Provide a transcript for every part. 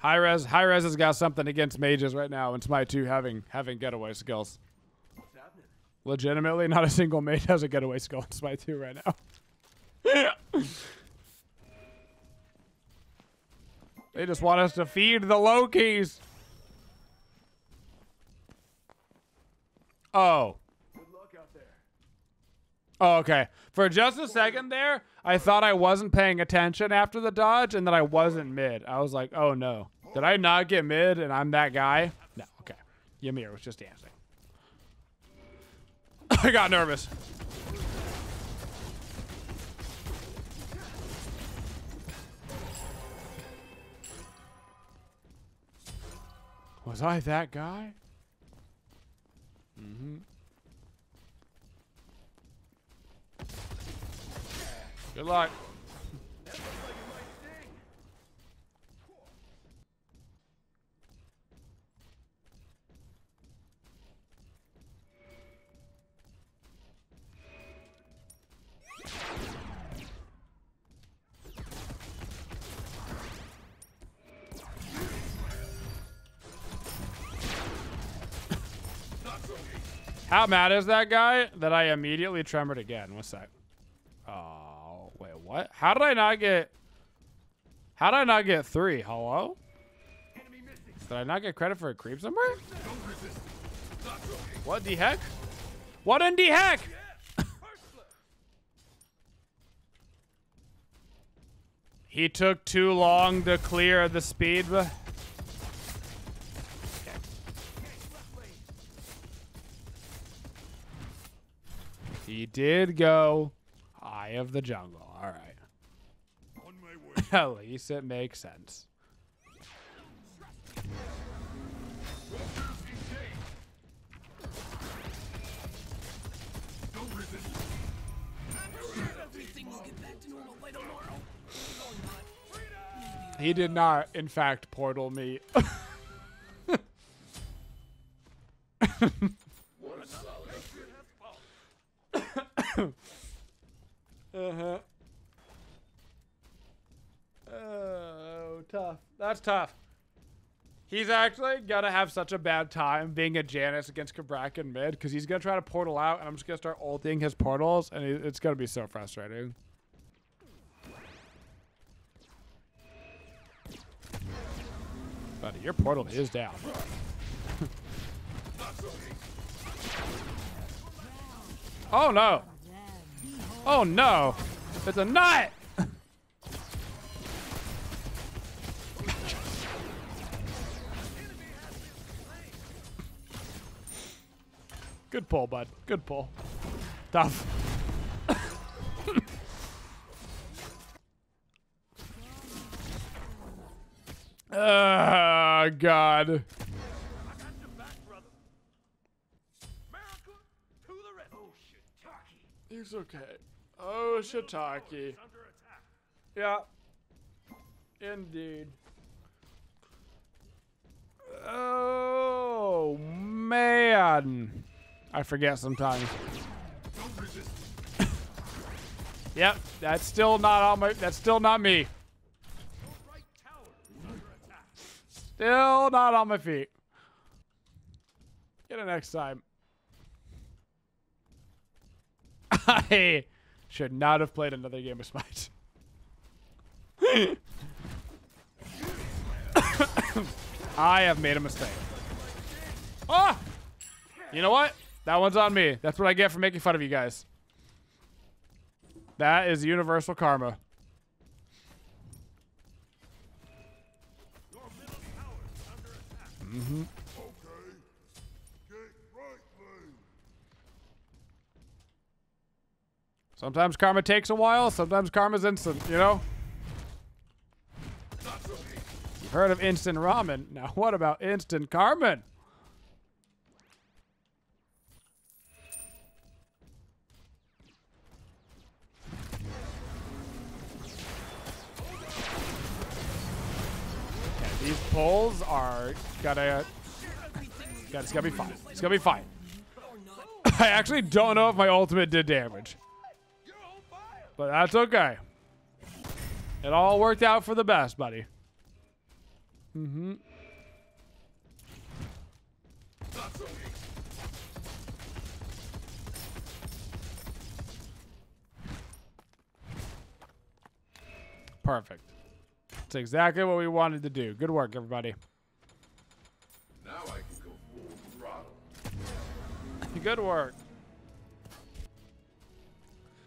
Hi-Rez, high res has got something against mages right now, and Smite 2 having having getaway skills. Legitimately, not a single mage has a getaway skill in Smite 2 right now. they just want us to feed the Lokis. Oh. Oh, okay. For just a second there, I thought I wasn't paying attention after the dodge and that I wasn't mid. I was like, oh no. Did I not get mid and I'm that guy? No, okay. Ymir was just dancing. I got nervous. Was I that guy? Mm-hmm. Good luck. How mad is that guy that I immediately tremored again? What's that? What? How did I not get... How did I not get three? Hello? Did I not get credit for a creep somewhere? What the heck? What in the heck? he took too long to clear the speed. He did go Eye of the Jungle. All right. At least it makes sense. He did not, in fact, portal me. uh-huh. Oh, tough. He's actually gonna have such a bad time being a Janus against Cabrakan mid because he's gonna try to portal out, and I'm just gonna start ulting his portals, and it's gonna be so frustrating. Buddy, your portal is down. oh no! Oh no! It's a nut! Good pull, bud. Good pull. Tough. Ah, uh, God. He's okay. Oh, Shiitake. Yeah. Indeed. Oh, man. I forget sometimes. yep, that's still not on my. That's still not me. Still not on my feet. Get it next time. I should not have played another game of Smite. I have made a mistake. Ah! You know what? That one's on me. That's what I get for making fun of you guys. That is universal karma. Mm-hmm. Sometimes karma takes a while, sometimes karma's instant, you know? You've heard of instant ramen. Now what about instant Carmen? These are gotta, gotta, it's gonna be fine. It's gonna be fine. I actually don't know if my ultimate did damage. But that's okay. It all worked out for the best, buddy. Mm-hmm. Perfect. That's exactly what we wanted to do. Good work, everybody. Now I can go full throttle. Good work.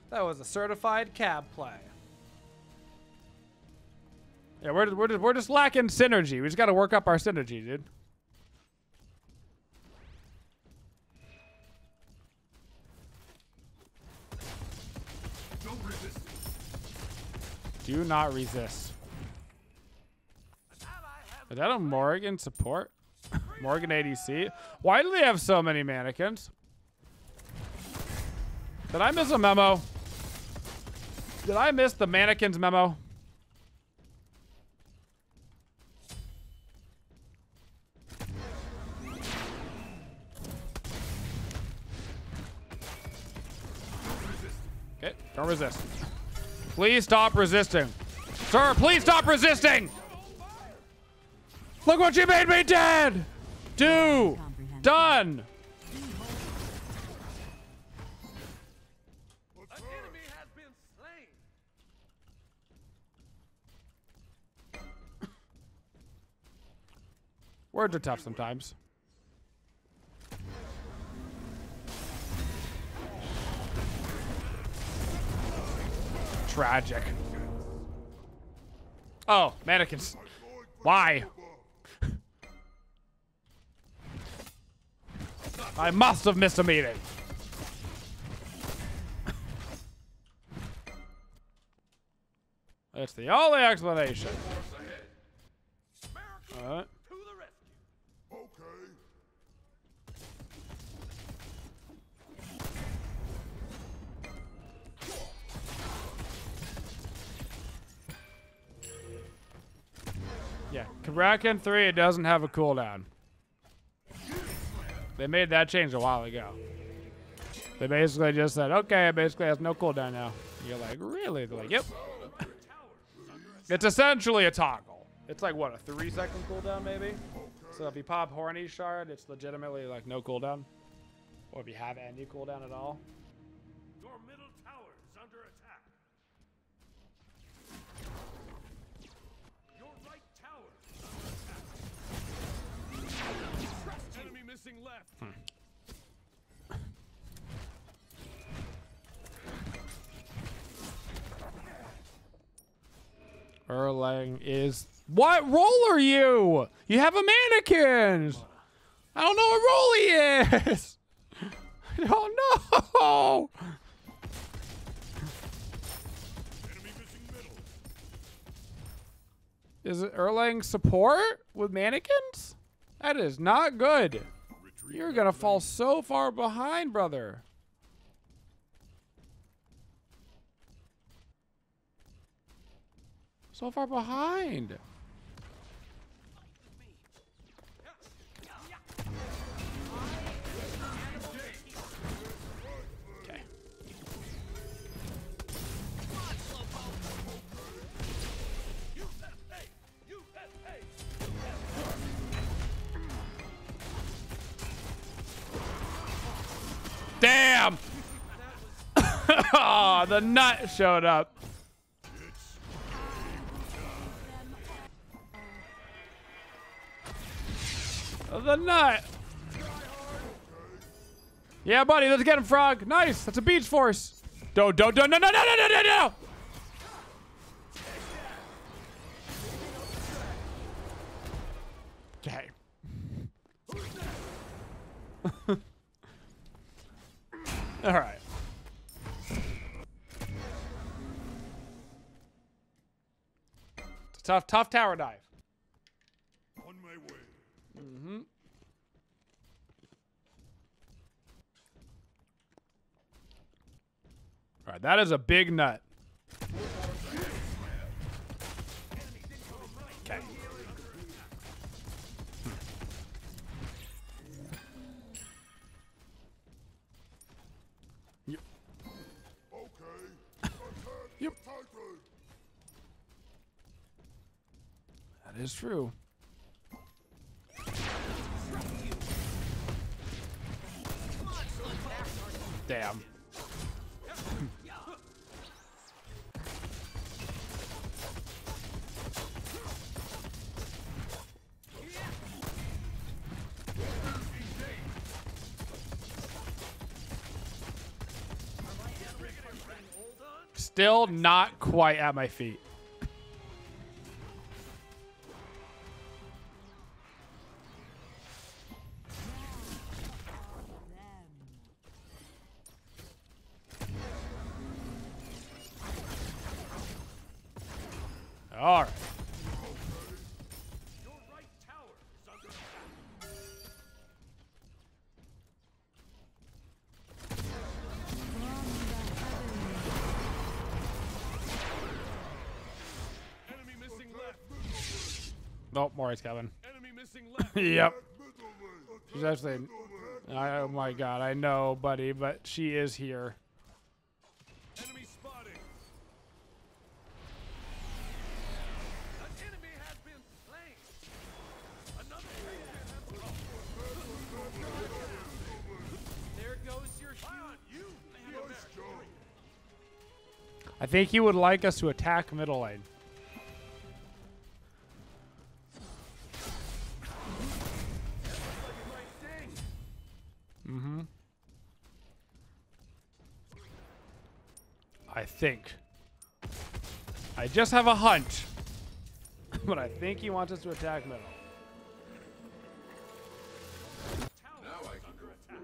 That was a certified cab play. Yeah, we're just, we're just, we're just lacking synergy. We just got to work up our synergy, dude. Don't resist. Do not resist. Is that a Morgan support? Morgan ADC? Why do they have so many mannequins? Did I miss a memo? Did I miss the mannequins memo? Okay, don't resist. Please stop resisting. Sir, please stop resisting! Look what you made me! Do! Done! Words are tough sometimes. Tragic. Oh, mannequins. Why? I must have missed a meeting. That's the only explanation. Alright. Yeah, Kraken 3, it doesn't have a cooldown. They made that change a while ago. They basically just said, okay, basically has no cooldown now. You're like, really? They're like, yep. it's essentially a toggle. It's like, what, a three second cooldown maybe? So if you pop Horny Shard, it's legitimately like no cooldown. Or if you have any cooldown at all. Attack. Enemy missing left. Hmm. Erlang is. What role are you? You have a mannequin. I don't know what role he is. I don't know. Enemy missing middle. Is it Erlang support with mannequins? That is not good. You're gonna fall so far behind, brother. So far behind. Oh, the nut showed up. Oh, the nut. Yeah, buddy, let's get him, Frog. Nice. That's a beach force. Don't, don't, don't, no, no, no, no, no, no, no. Tough, tough tower dive. On my way. Mm-hmm. All right, that is a big nut. Okay. Yep. Okay. Yep. That is true. Damn. Still not quite at my feet. Nope, Maury's coming. Enemy missing left. yep. She's actually. I, oh my god, I know, buddy, but she is here. Enemy spotted. An enemy has been slain. Another has come. There goes your On you. I think he would like us to attack middle lane. Mm-hmm. I think. I just have a hunch. but I think he wants us to attack middle. Tower is under attack.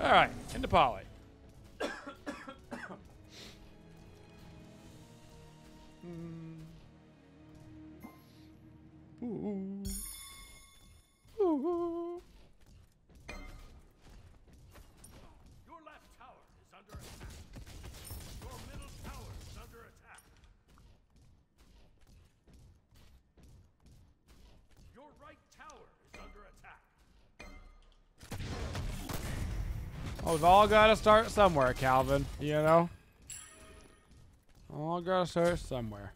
Alright, into Polly. Ooh. Ooh. Oh, we've all got to start somewhere, Calvin. You know? All got to start somewhere.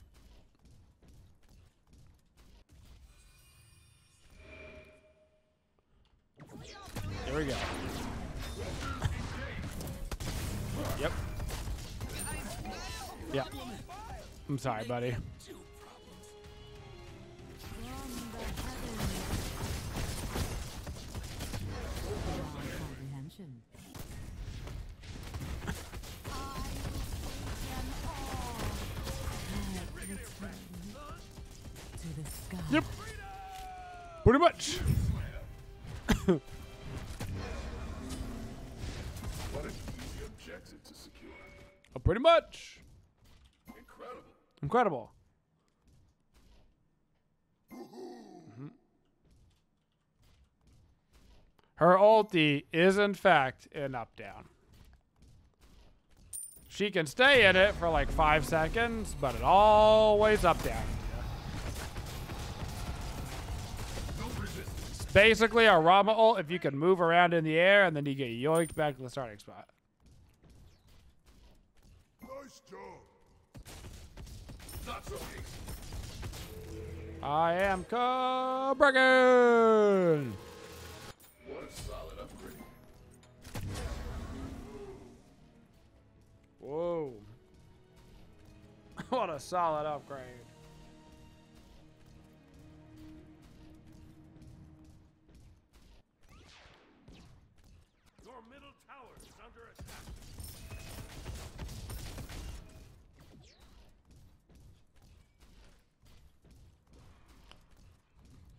Here we go. Yep. Yep. I'm sorry, buddy. Incredible. Mhm. Her ulti is, in fact, an up down. She can stay in it for like five seconds, but it always up down. Basically a Rama ult if you can move around in the air and then you get yoinked back to the starting spot. Nice job. I am Cobragon! What a solid upgrade. Whoa. what a solid upgrade.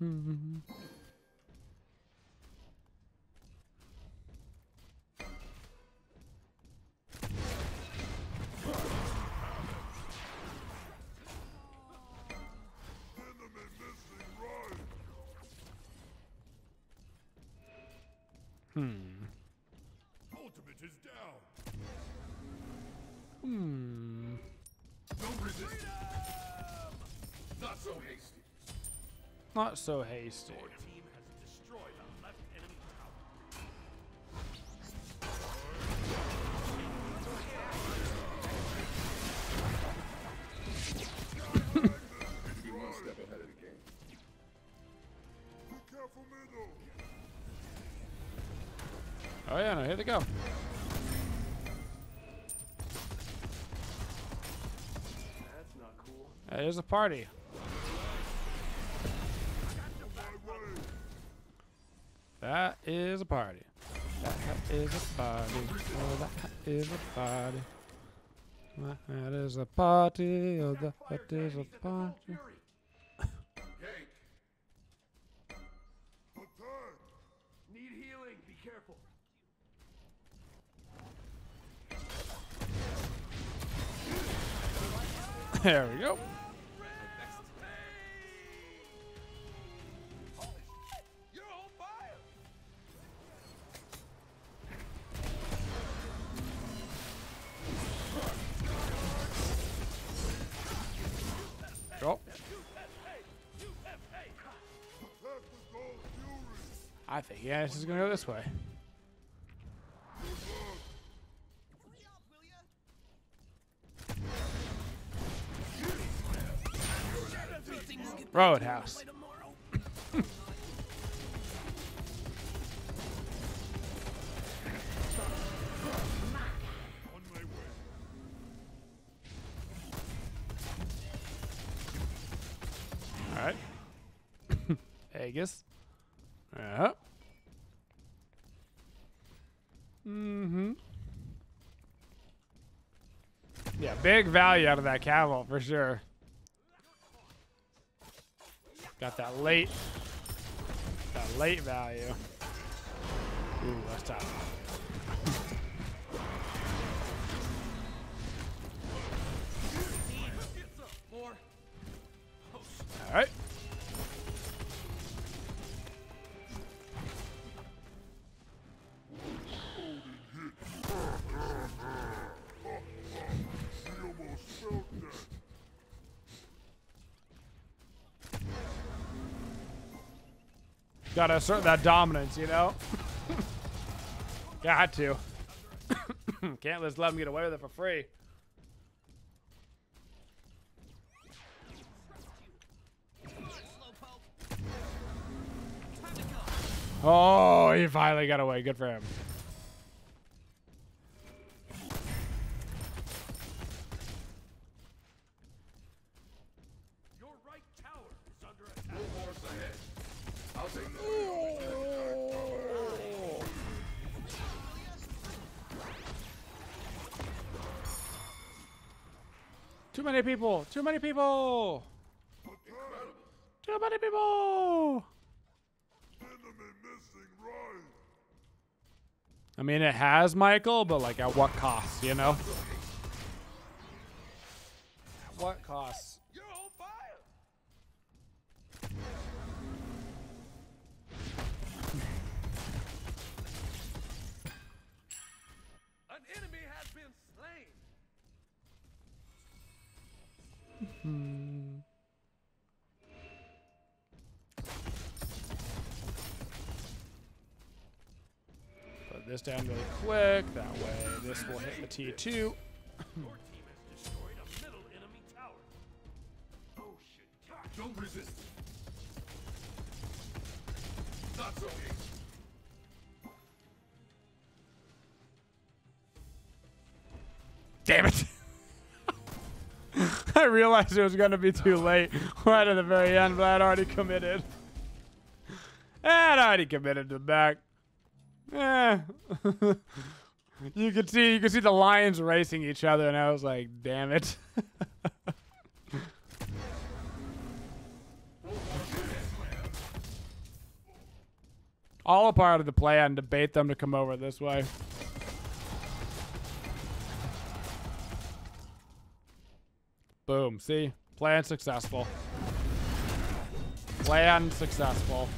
Right. Ultimate is down. Hmm. Don't resist. Not so hasty. Not so hasty. Your team has destroyed a left enemy tower. Need one step ahead of the game. Be careful, middle. Oh yeah, no, here they go. That's not cool. There's a party. Is a party. That is a party. Oh, that is a party. That is a party. Oh, that, that is a party. There we go. I think yeah, this is gonna go this way. Roadhouse. All right. Yeah. Mm-hmm. Yeah, big value out of that camel for sure. Got that late, that late value. Ooh, that's tough. Gotta assert that dominance, you know? Got to. Can't just let him get away with it for free. Oh, he finally got away. Good for him. Your right tower is under attack. Too many people. Too many people. Too many people. I mean, it has Michael, but like at what cost, you know? Down really quick. That way, this will hit the T2. Your team has destroyed a middle enemy tower. Oh shit. Don't resist. Damn it. I realized it was going to be too late right at the very end, but I'd already committed. And I already committed to back. Eh. you could see you could see the lions racing each other, and I was like, damn it. All a part of the plan to bait them to come over this way. Boom. See? Plan successful. Plan successful.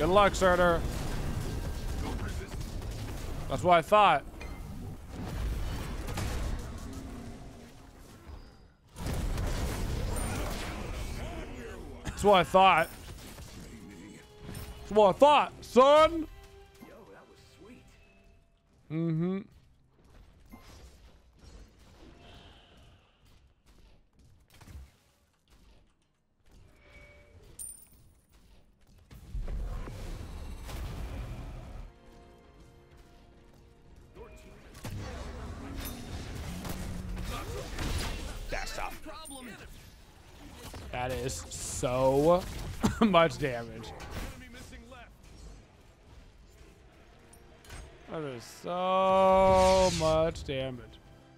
Good luck, Surtur. That's what I thought. That's what I thought. That's what I thought, son. Mm-hmm. That is so much damage. That is so much damage.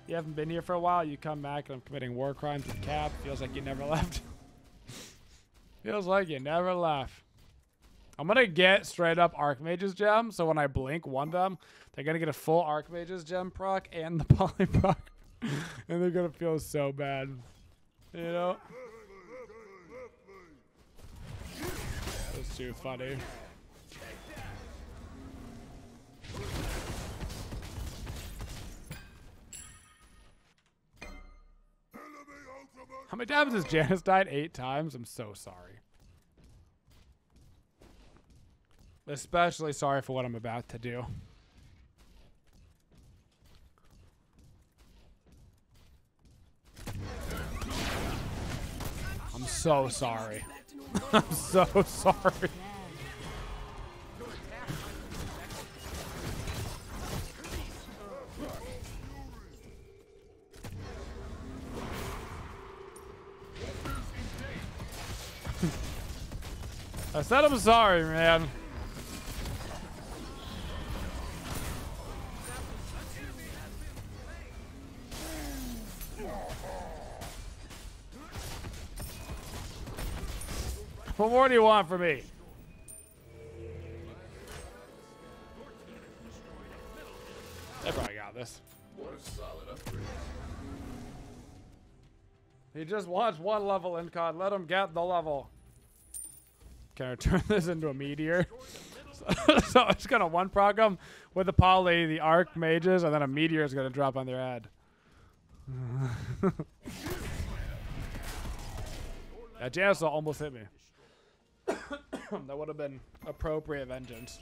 You haven't been here for a while. You come back and I'm committing war crimes with Cap. Feels like you never left. Feels like you never left. I'm gonna get straight up Archmage's gem, so when I blink one of them, they're gonna get a full Archmage's gem proc and the poly proc, and they're gonna feel so bad. You know? That's too funny. How many times has Janus died? Eight times? I'm so sorry. Especially sorry for what I'm about to do. I'm so sorry. I'm so sorry. I said I'm sorry, man. More do you want from me? They probably got this. What. He just wants one level in COD. Let him get the level. Can I turn this into a meteor? so, it's gonna one proc them with the poly, the Archmage's, and then a meteor is gonna drop on their head. that Janus almost hit me. That would have been appropriate vengeance.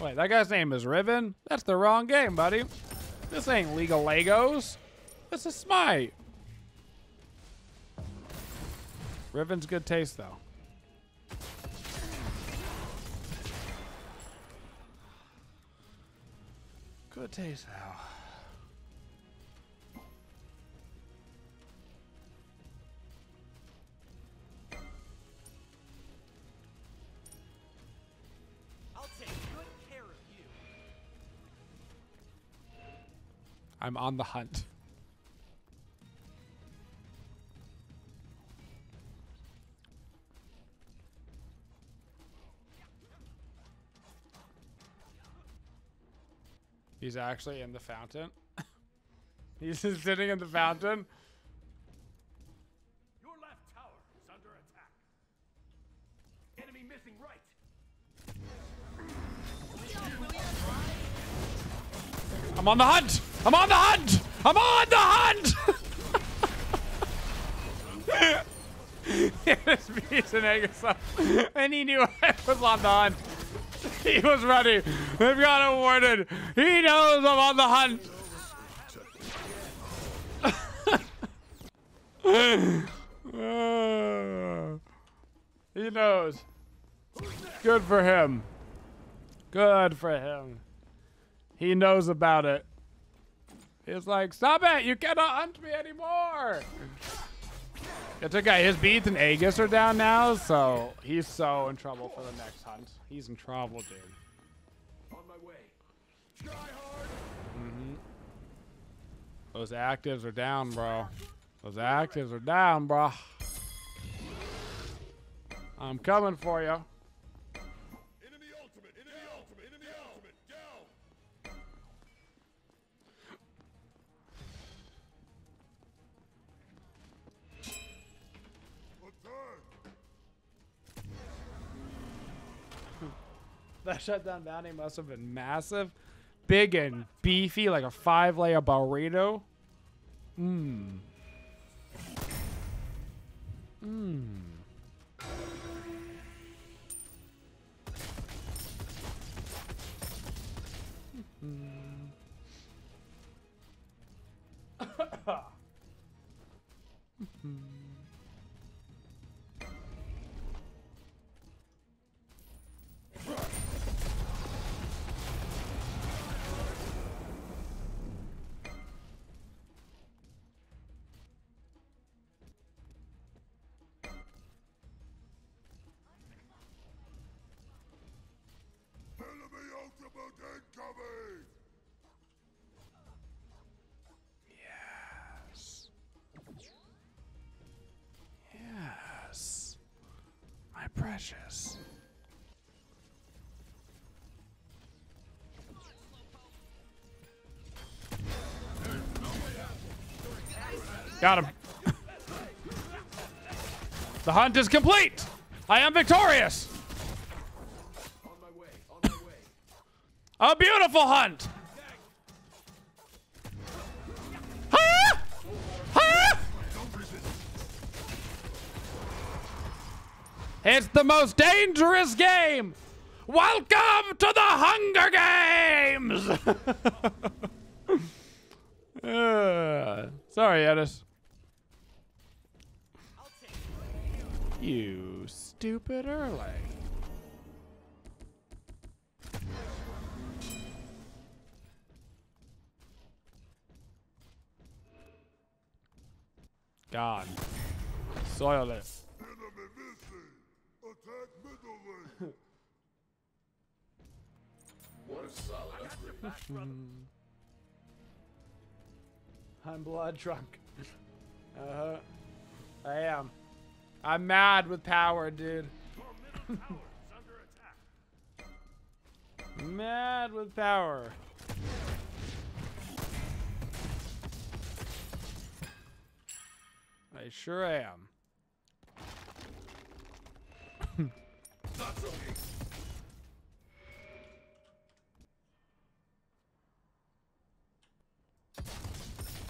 Wait, that guy's name is Riven? That's the wrong game, buddy. This ain't League of Legos. This is Smite. Riven's good taste, though. Good taste, though. I'll take good care of you. I'm on the hunt. He's actually in the fountain. He's just sitting in the fountain. Your left tower is under attack. Enemy missing right. I'm on the hunt! I'm on the hunt! I'm on the hunt! this an egg and he knew I was on the hunt. He was ready. They've got him warned. He knows I'm on the hunt. he knows. Good for him. Good for him. He knows about it. He's like, stop it! You cannot hunt me anymore! It's okay. His Beads and Aegis are down now, so he's so in trouble for the next hunt. He's in trouble, dude. On my way. Try hard. Those actives are down, bro. Those actives are down, bro. I'm coming for you. Enemy ultimate. Enemy ultimate. Enemy ultimate. Down. That shutdown bounty must have been massive. Big and beefy, like a five layer burrito. Mmm. Mmm. Precious. Got him. The hunt is complete. I am victorious. On my way. On my way. A beautiful hunt. It's the most dangerous game. Welcome to the Hunger Games. Uh, sorry, Edis. You stupid early. God. Soil it. Solid. I'm blood drunk. Uh-huh. I am. I'm mad with power, dude. Mad with power. I sure am.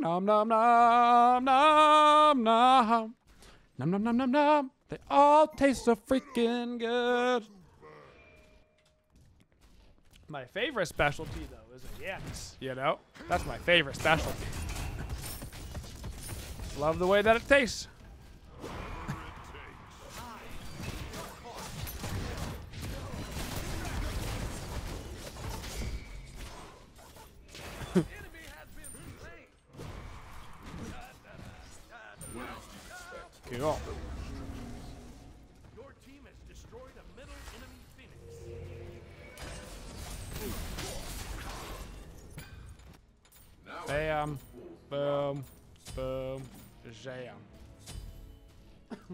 nom nom nom nom nom nom nom nom nom nom. They all taste so freaking good. My favorite specialty though is a yams. You know, that's my favorite specialty. Love the way that it tastes. Cool. Your team has destroyed a middle enemy phoenix. Bam. Um, boom. Boom. Jam. I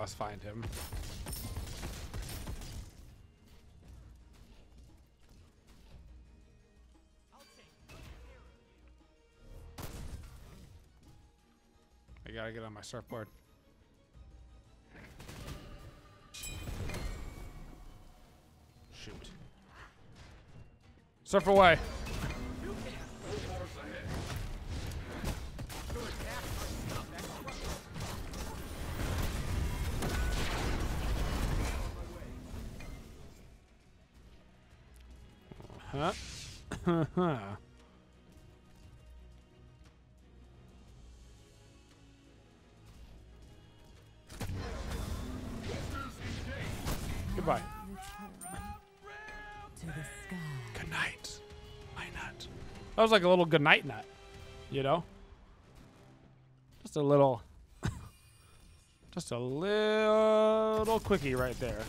must find him. I gotta get on my surfboard. Shoot. Surf away. Huh? Goodbye. to the sky. Good night, my nut. That was like a little good night nut, you know? Just a little, just a little quickie right there.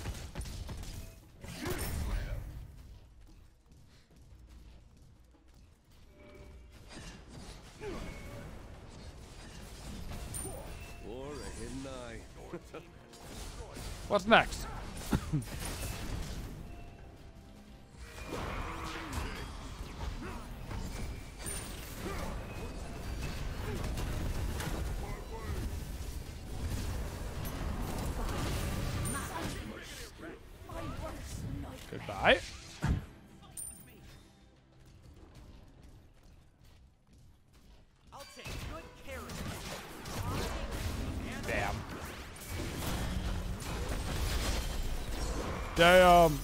What's next? Damn. Um,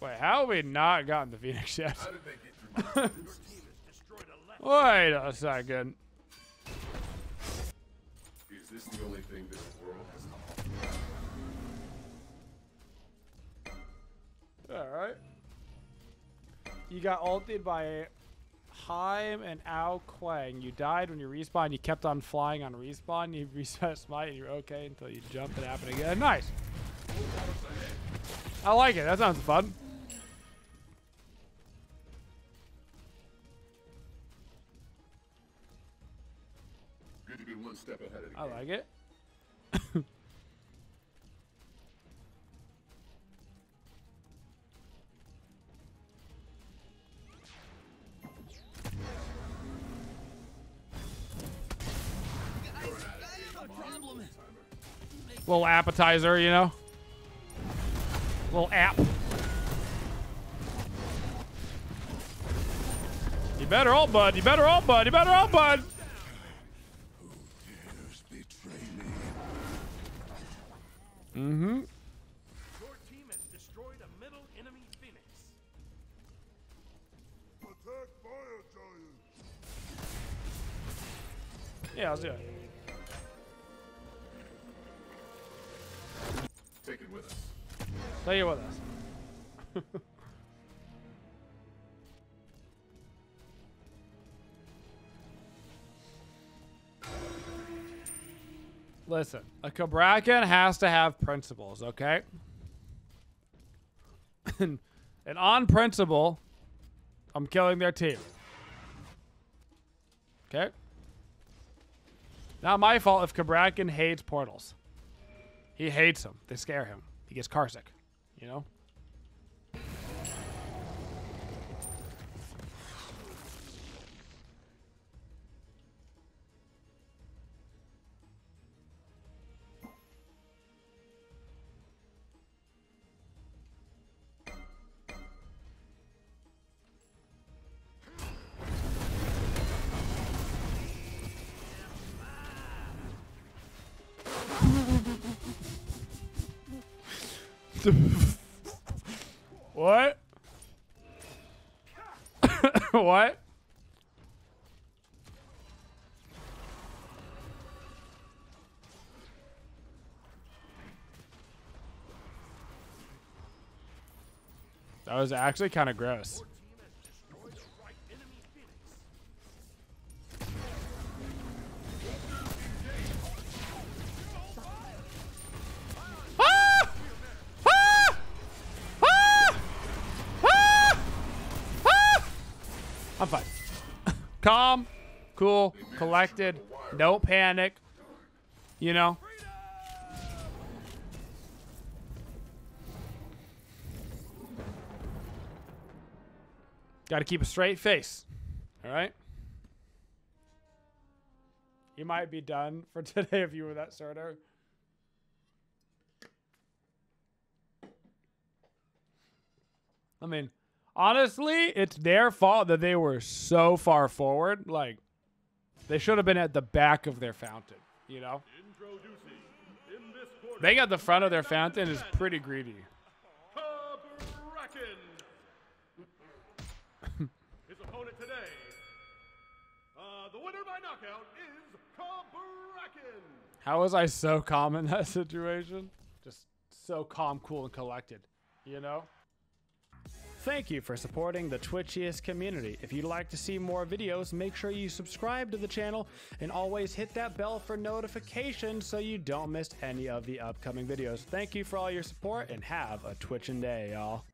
Wait, how have we not gotten the Phoenix yet? How did they get through my Destroyed a left. Wait a second. Is this the only thing this world has Alright. You got ulted by Haim and Ao Quang. You died when you respawned. You kept on flying on respawn. You reset smite and you're okay until you jump and happen again. Nice. I like it. That sounds fun. good to be one step ahead of the I like it. Little appetizer, you know? Little app. You better all bud. You better all bud. You better all bud. Mm-hmm. Your team has destroyed a middle enemy Phoenix. Yeah, let's do it. Take it with us. Listen, a Cabrakan has to have principles, okay? and on principle, I'm killing their team. Okay? Not my fault if Cabrakan hates portals. He hates them. They scare him. He gets carsick. You know? What? what? That was actually kind of gross. Calm, cool, collected, no panic. You know? Got to keep a straight face. All right? You might be done for today if you were that sorter. I mean, honestly, it's their fault that they were so far forward. Like, they should have been at the back of their fountain, you know? Introducing in this quarter. They got the front of their fountain is pretty greedy. His opponent today. Uh, the winner by knockout is. How was I so calm in that situation? Just so calm, cool, and collected, you know? Thank you for supporting the Twitchiest community. If you'd like to see more videos, make sure you subscribe to the channel and always hit that bell for notifications so you don't miss any of the upcoming videos. Thank you for all your support and have a twitching day, y'all.